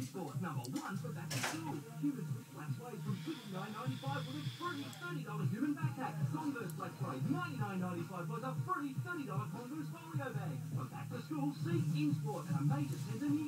Sport, number one for back to school. Human flash Black from $59.95 with a free $30 human backpack. Converse flash Suede, $99.95 with a free $30 Converse folio bag. For back to school, see in sport and a major centre near.